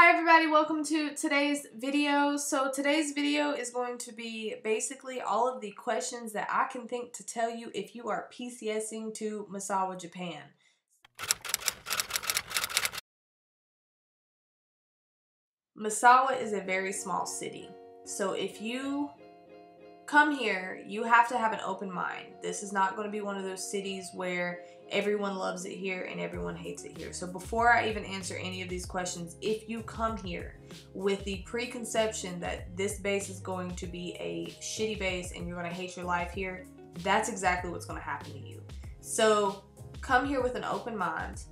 Hi everybody, welcome to today's video. So today's video is going to be basically all of the questions that I can think to tell you if you are PCSing to Misawa, Japan. Misawa is a very small city. So if you come here, you have to have an open mind. This is not going to be one of those cities where everyone loves it here and everyone hates it here. So before I even answer any of these questions, if you come here with the preconception that this base is going to be a shitty base and you're going to hate your life here, that's exactly what's going to happen to you. So come here with an open mind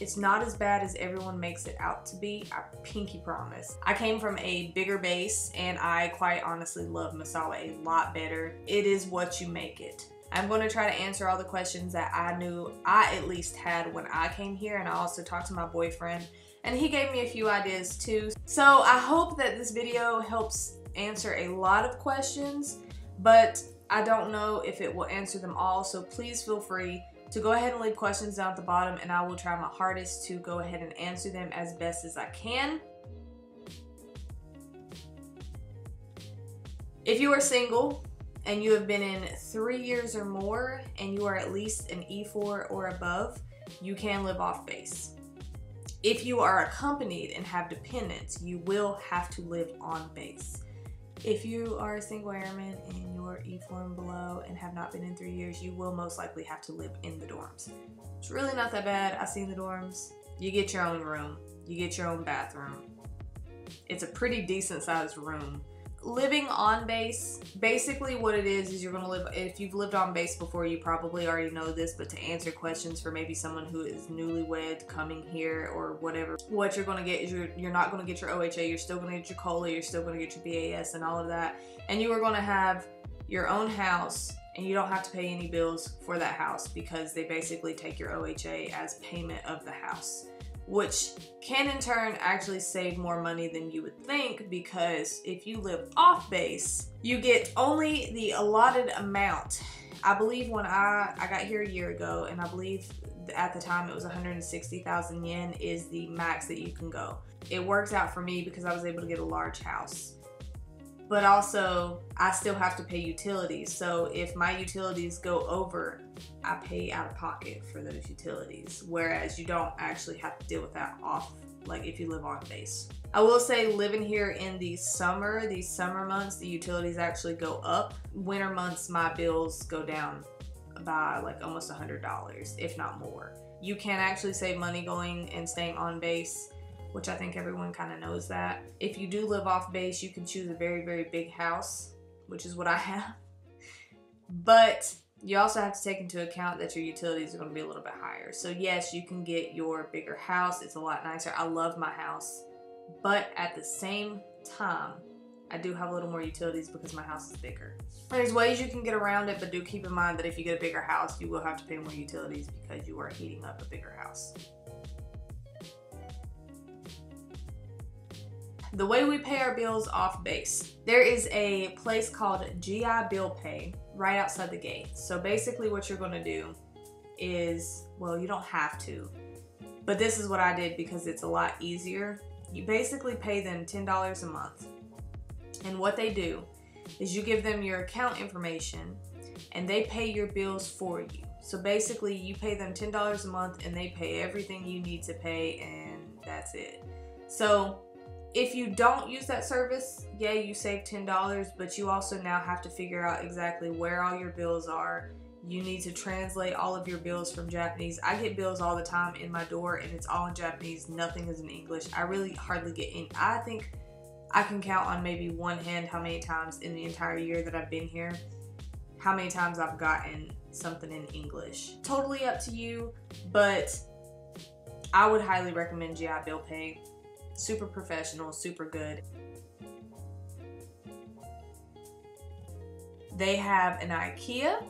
it's not as bad as everyone makes it out to be, I pinky promise. I came from a bigger base and I quite honestly love Misawa a lot better. It is what you make it. I'm going to try to answer all the questions that I knew I at least had when I came here and I also talked to my boyfriend and he gave me a few ideas too. So I hope that this video helps answer a lot of questions, but I don't know if it will answer them all, so please feel free to go ahead and leave questions down at the bottom and I will try my hardest to go ahead and answer them as best as I can. If you are single and you have been in three years or more and you are at least an E4 or above, you can live off base. If you are accompanied and have dependents, you will have to live on base. If you are a single airman and you're E4 and below and have not been in three years, you will most likely have to live in the dorms. It's really not that bad. I've seen the dorms. You get your own room. You get your own bathroom. It's a pretty decent sized room living on base, basically what it is is you're going to live, if you've lived on base before, you probably already know this, but to answer questions for maybe someone who is newlywed coming here or whatever, what you're going to get is you're, you're not going to get your OHA, you're still going to get your COLA, you're still going to get your BAS and all of that. And you are going to have your own house and you don't have to pay any bills for that house because they basically take your OHA as payment of the house which can in turn actually save more money than you would think because if you live off base, you get only the allotted amount. I believe when I, I got here a year ago and I believe at the time it was 160,000 yen is the max that you can go. It works out for me because I was able to get a large house but also I still have to pay utilities. So if my utilities go over, I pay out of pocket for those utilities. Whereas you don't actually have to deal with that off, like if you live on base. I will say living here in the summer, these summer months, the utilities actually go up. Winter months, my bills go down by like almost a $100, if not more. You can actually save money going and staying on base which I think everyone kind of knows that. If you do live off base, you can choose a very, very big house, which is what I have. But you also have to take into account that your utilities are going to be a little bit higher. So yes, you can get your bigger house. It's a lot nicer. I love my house. But at the same time, I do have a little more utilities because my house is bigger. There's ways you can get around it, but do keep in mind that if you get a bigger house, you will have to pay more utilities because you are heating up a bigger house. The way we pay our bills off base. There is a place called GI Bill Pay right outside the gate. So basically what you're gonna do is, well, you don't have to, but this is what I did because it's a lot easier. You basically pay them $10 a month. And what they do is you give them your account information and they pay your bills for you. So basically you pay them $10 a month and they pay everything you need to pay and that's it. So if you don't use that service, yeah, you save $10, but you also now have to figure out exactly where all your bills are. You need to translate all of your bills from Japanese. I get bills all the time in my door and it's all in Japanese. Nothing is in English. I really hardly get in. I think I can count on maybe one hand how many times in the entire year that I've been here, how many times I've gotten something in English. Totally up to you, but I would highly recommend GI Bill Pay super professional, super good. They have an IKEA,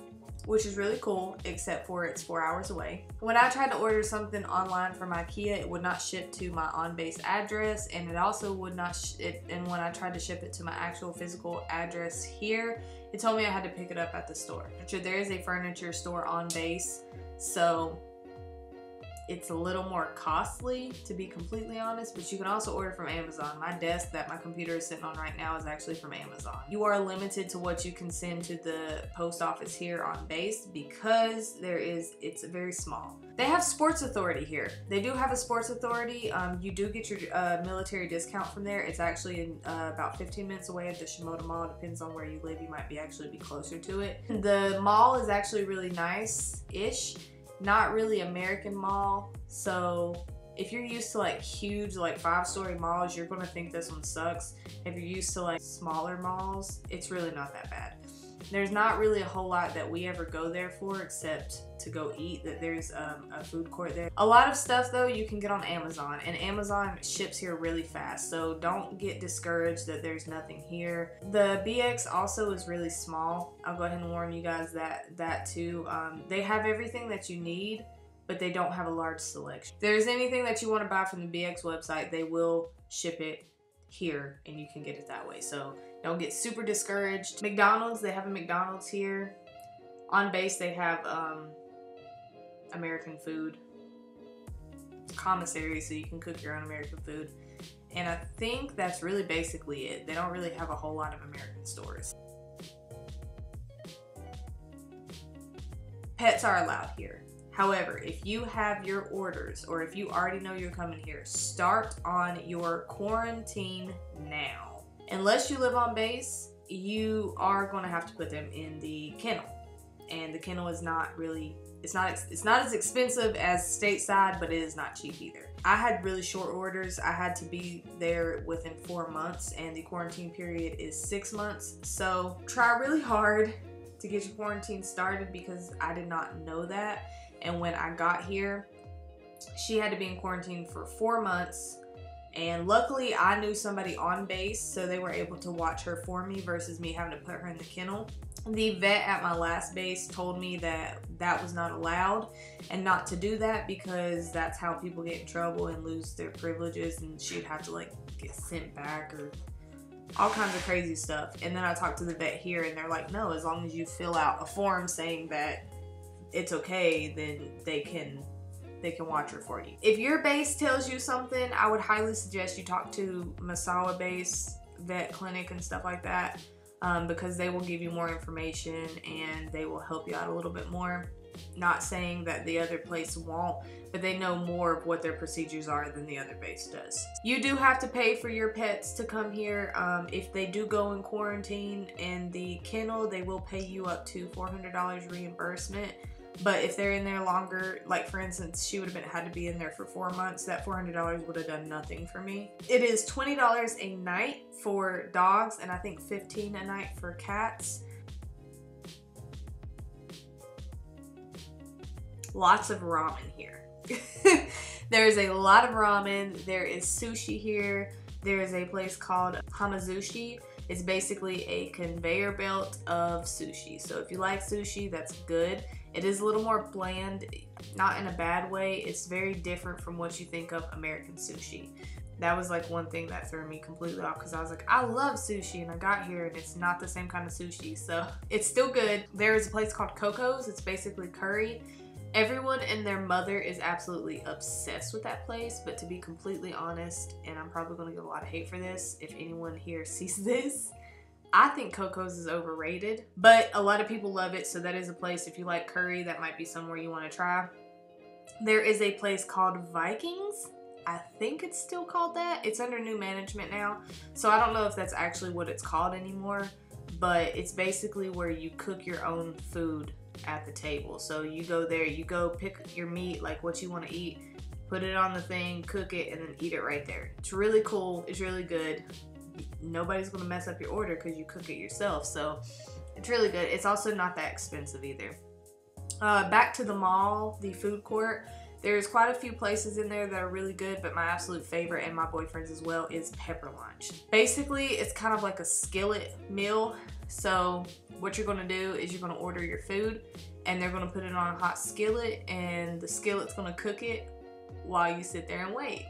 which is really cool, except for it's four hours away. When I tried to order something online from IKEA, it would not ship to my on-base address, and it also would not, it, and when I tried to ship it to my actual physical address here, it told me I had to pick it up at the store. There is a furniture store on base, so it's a little more costly to be completely honest, but you can also order from Amazon. My desk that my computer is sitting on right now is actually from Amazon. You are limited to what you can send to the post office here on base because there is, it's very small. They have Sports Authority here. They do have a Sports Authority. Um, you do get your uh, military discount from there. It's actually in, uh, about 15 minutes away at the Shimoda Mall. Depends on where you live. You might be actually be closer to it. The mall is actually really nice-ish not really American mall. So if you're used to like huge like five story malls, you're gonna think this one sucks. If you're used to like smaller malls, it's really not that bad. There's not really a whole lot that we ever go there for except to go eat that there's um, a food court there. A lot of stuff though you can get on Amazon and Amazon ships here really fast so don't get discouraged that there's nothing here. The BX also is really small. I'll go ahead and warn you guys that that too. Um, they have everything that you need but they don't have a large selection. If there's anything that you want to buy from the BX website they will ship it here and you can get it that way. So don't get super discouraged. McDonald's, they have a McDonald's here. On base, they have um, American food. Commissary, so you can cook your own American food. And I think that's really basically it. They don't really have a whole lot of American stores. Pets are allowed here. However, if you have your orders or if you already know you're coming here, start on your quarantine now unless you live on base, you are going to have to put them in the kennel. And the kennel is not really it's not it's not as expensive as stateside, but it is not cheap either. I had really short orders. I had to be there within 4 months and the quarantine period is 6 months. So, try really hard to get your quarantine started because I did not know that. And when I got here, she had to be in quarantine for 4 months and luckily, I knew somebody on base, so they were able to watch her for me versus me having to put her in the kennel. The vet at my last base told me that that was not allowed and not to do that because that's how people get in trouble and lose their privileges, and she'd have to like get sent back or all kinds of crazy stuff. And then I talked to the vet here, and they're like, no, as long as you fill out a form saying that it's okay, then they can they can watch her for you. If your base tells you something, I would highly suggest you talk to Misawa base, vet clinic and stuff like that um, because they will give you more information and they will help you out a little bit more. Not saying that the other place won't, but they know more of what their procedures are than the other base does. You do have to pay for your pets to come here. Um, if they do go in quarantine in the kennel, they will pay you up to $400 reimbursement. But if they're in there longer, like for instance, she would have been had to be in there for four months, that $400 would have done nothing for me. It is $20 a night for dogs and I think 15 a night for cats. Lots of ramen here. There's a lot of ramen. There is sushi here. There is a place called Hamazushi. It's basically a conveyor belt of sushi. So if you like sushi, that's good. It is a little more bland, not in a bad way. It's very different from what you think of American sushi. That was like one thing that threw me completely off because I was like, I love sushi and I got here and it's not the same kind of sushi. So it's still good. There is a place called Coco's. It's basically curry. Everyone and their mother is absolutely obsessed with that place, but to be completely honest, and I'm probably going to get a lot of hate for this if anyone here sees this, I think Coco's is overrated, but a lot of people love it, so that is a place if you like curry, that might be somewhere you want to try. There is a place called Vikings. I think it's still called that. It's under new management now, so I don't know if that's actually what it's called anymore, but it's basically where you cook your own food at the table. So you go there, you go pick your meat, like what you want to eat, put it on the thing, cook it, and then eat it right there. It's really cool. It's really good nobody's gonna mess up your order because you cook it yourself. So it's really good. It's also not that expensive either. Uh, back to the mall, the food court. There's quite a few places in there that are really good, but my absolute favorite and my boyfriend's as well is Pepper Lunch. Basically, it's kind of like a skillet meal. So what you're gonna do is you're gonna order your food and they're gonna put it on a hot skillet and the skillet's gonna cook it while you sit there and wait.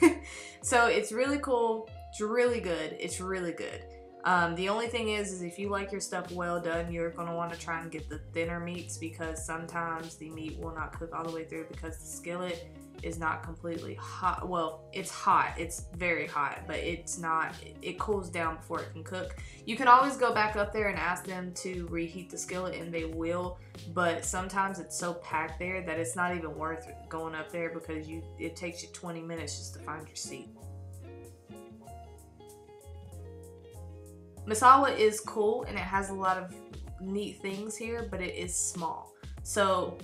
so it's really cool. It's really good. It's really good. Um, the only thing is, is if you like your stuff well done, you're gonna want to try and get the thinner meats because sometimes the meat will not cook all the way through because the skillet is not completely hot. Well, it's hot. It's very hot, but it's not. It cools down before it can cook. You can always go back up there and ask them to reheat the skillet, and they will. But sometimes it's so packed there that it's not even worth going up there because you. It takes you 20 minutes just to find your seat. Misawa is cool and it has a lot of neat things here, but it is small. So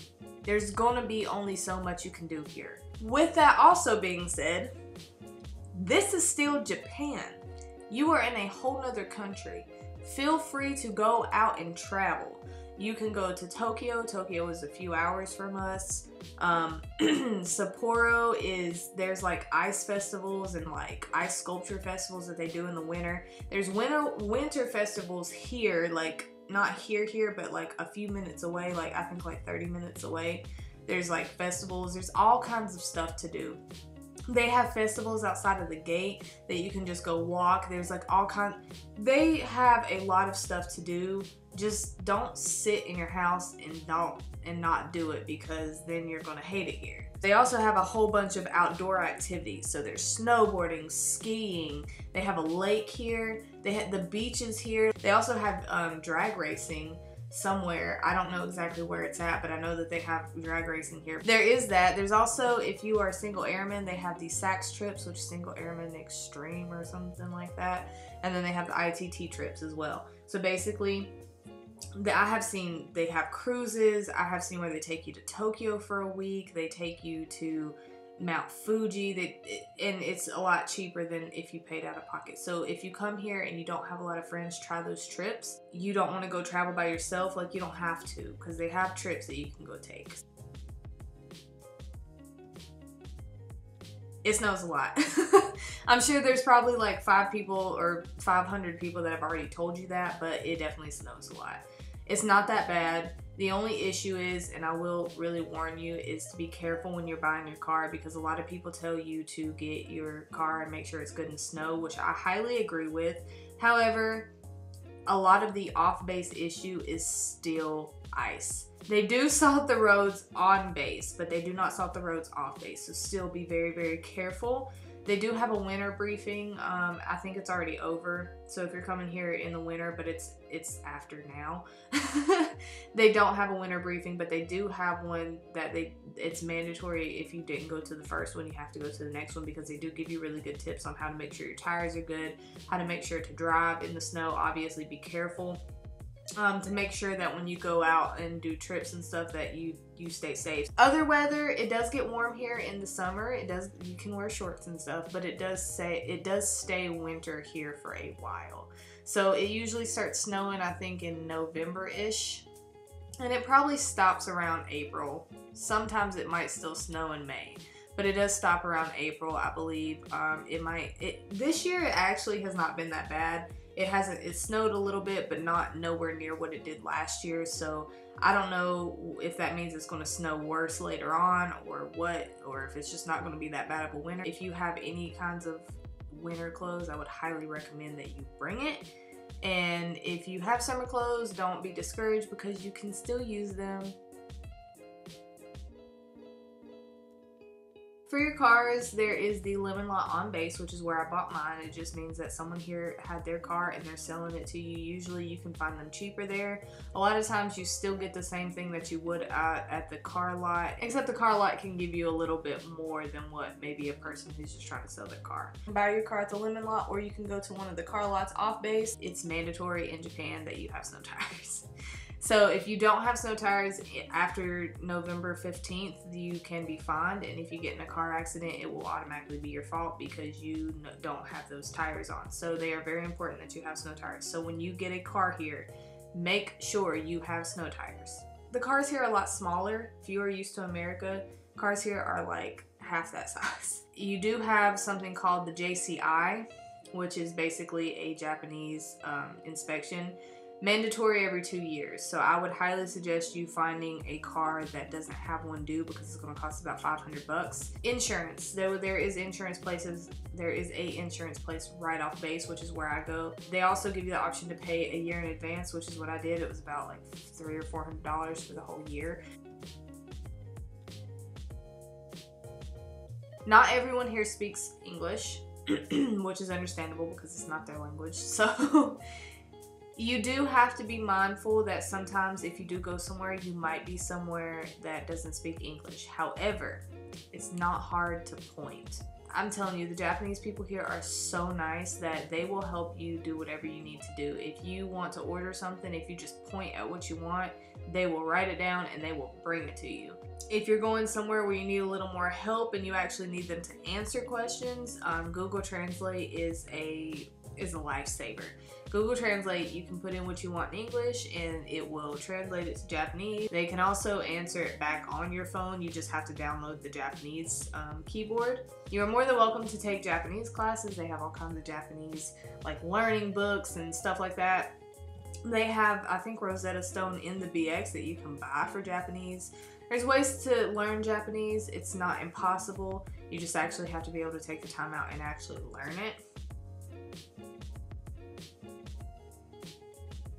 there's gonna be only so much you can do here. With that also being said, this is still Japan. You are in a whole nother country. Feel free to go out and travel. You can go to Tokyo. Tokyo is a few hours from us. Um, Sapporo is there's like ice festivals and like ice sculpture festivals that they do in the winter. There's winter winter festivals here, like not here here, but like a few minutes away. Like I think like 30 minutes away. There's like festivals. There's all kinds of stuff to do they have festivals outside of the gate that you can just go walk. There's like all kind they have a lot of stuff to do. Just don't sit in your house and don't and not do it because then you're gonna hate it here. They also have a whole bunch of outdoor activities. So there's snowboarding skiing. They have a lake here. They have the beaches here. They also have um, drag racing somewhere. I don't know exactly where it's at, but I know that they have drag racing here. There is that. There's also, if you are a single airman, they have these SAX trips, which single airman extreme or something like that. And then they have the ITT trips as well. So basically, I have seen they have cruises. I have seen where they take you to Tokyo for a week. They take you to Mount Fuji that and it's a lot cheaper than if you paid out of pocket. So if you come here and you don't have a lot of friends, try those trips. You don't want to go travel by yourself, like you don't have to because they have trips that you can go take. It snows a lot. I'm sure there's probably like five people or 500 people that have already told you that, but it definitely snows a lot. It's not that bad. The only issue is, and I will really warn you, is to be careful when you're buying your car because a lot of people tell you to get your car and make sure it's good in snow, which I highly agree with. However, a lot of the off base issue is still ice. They do salt the roads on base, but they do not salt the roads off base. So still be very, very careful. They do have a winter briefing. Um, I think it's already over. So if you're coming here in the winter, but it's it's after now, they don't have a winter briefing, but they do have one that they it's mandatory. If you didn't go to the first one, you have to go to the next one because they do give you really good tips on how to make sure your tires are good, how to make sure to drive in the snow. Obviously, be careful um, to make sure that when you go out and do trips and stuff that you you stay safe. Other weather, it does get warm here in the summer. It does you can wear shorts and stuff, but it does say it does stay winter here for a while. So it usually starts snowing I think in November-ish. And it probably stops around April. Sometimes it might still snow in May but it does stop around April, I believe. Um, it might. It this year it actually has not been that bad. It hasn't, it snowed a little bit, but not nowhere near what it did last year. So I don't know if that means it's going to snow worse later on or what, or if it's just not going to be that bad of a winter. If you have any kinds of winter clothes, I would highly recommend that you bring it. And if you have summer clothes, don't be discouraged because you can still use them For your cars, there is the lemon lot on base, which is where I bought mine. It just means that someone here had their car and they're selling it to you. Usually you can find them cheaper there. A lot of times you still get the same thing that you would at, at the car lot, except the car lot can give you a little bit more than what maybe a person who's just trying to sell their car. Buy your car at the lemon lot or you can go to one of the car lots off base. It's mandatory in Japan that you have snow tires. So if you don't have snow tires after November 15th, you can be fined. And if you get in a car accident, it will automatically be your fault because you don't have those tires on. So they are very important that you have snow tires. So when you get a car here, make sure you have snow tires. The cars here are a lot smaller. If you are used to America, cars here are like half that size. You do have something called the JCI, which is basically a Japanese um, inspection mandatory every two years. So I would highly suggest you finding a car that doesn't have one due because it's going to cost about 500 bucks. Insurance, though there is insurance places, there is a insurance place right off base, which is where I go. They also give you the option to pay a year in advance, which is what I did. It was about like three or four hundred dollars for the whole year. Not everyone here speaks English, which is understandable because it's not their language. So you do have to be mindful that sometimes if you do go somewhere, you might be somewhere that doesn't speak English. However, it's not hard to point. I'm telling you, the Japanese people here are so nice that they will help you do whatever you need to do. If you want to order something, if you just point at what you want, they will write it down and they will bring it to you. If you're going somewhere where you need a little more help and you actually need them to answer questions, um, Google Translate is a is a lifesaver. Google Translate, you can put in what you want in English and it will translate it to Japanese. They can also answer it back on your phone. You just have to download the Japanese um, keyboard. You are more than welcome to take Japanese classes. They have all kinds of Japanese like learning books and stuff like that. They have, I think, Rosetta Stone in the BX that you can buy for Japanese. There's ways to learn Japanese. It's not impossible. You just actually have to be able to take the time out and actually learn it.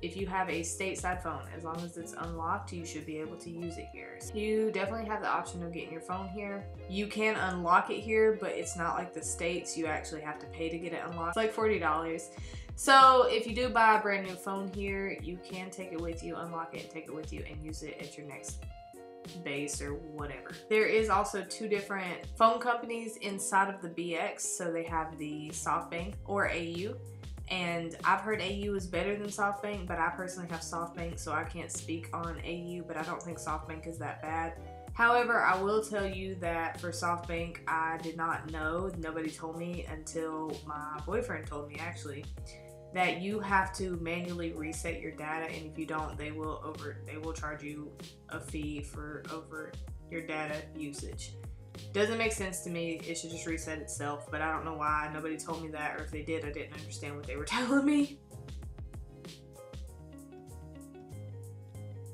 If you have a stateside phone, as long as it's unlocked, you should be able to use it here. So you definitely have the option of getting your phone here. You can unlock it here, but it's not like the States. You actually have to pay to get it unlocked. It's like $40. So if you do buy a brand new phone here, you can take it with you, unlock it, and take it with you and use it at your next base or whatever. There is also two different phone companies inside of the BX. So they have the SoftBank or AU and I've heard AU is better than SoftBank, but I personally have SoftBank, so I can't speak on AU, but I don't think SoftBank is that bad. However, I will tell you that for SoftBank, I did not know, nobody told me until my boyfriend told me actually, that you have to manually reset your data and if you don't, they will over they will charge you a fee for over your data usage. Doesn't make sense to me. It should just reset itself, but I don't know why. Nobody told me that, or if they did, I didn't understand what they were telling me.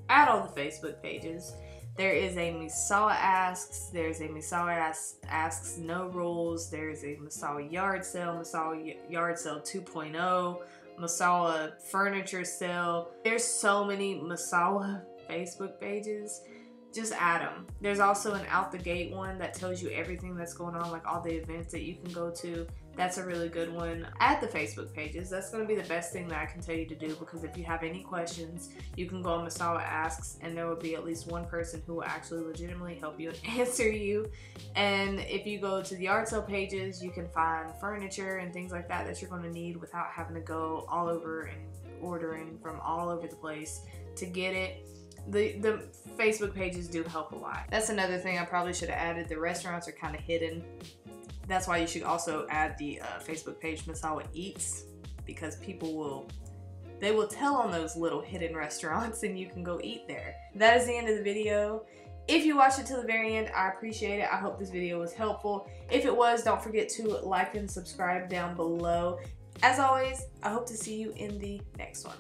Add all the Facebook pages. There is a Misawa Asks, there's a Misawa asks, asks No Rules, there's a Misawa Yard Sale, Misawa Yard Sale 2.0, Misawa Furniture Sale. There's so many Misawa Facebook pages just add them. There's also an out the gate one that tells you everything that's going on, like all the events that you can go to. That's a really good one. Add the Facebook pages. That's going to be the best thing that I can tell you to do because if you have any questions, you can go on Misawa Asks and there will be at least one person who will actually legitimately help you and answer you. And if you go to the yard sale pages, you can find furniture and things like that that you're going to need without having to go all over and ordering from all over the place to get it the the Facebook pages do help a lot. That's another thing I probably should have added. The restaurants are kind of hidden. That's why you should also add the uh, Facebook page Misawa Eats because people will they will tell on those little hidden restaurants and you can go eat there. That is the end of the video. If you watched it to the very end, I appreciate it. I hope this video was helpful. If it was, don't forget to like and subscribe down below. As always, I hope to see you in the next one.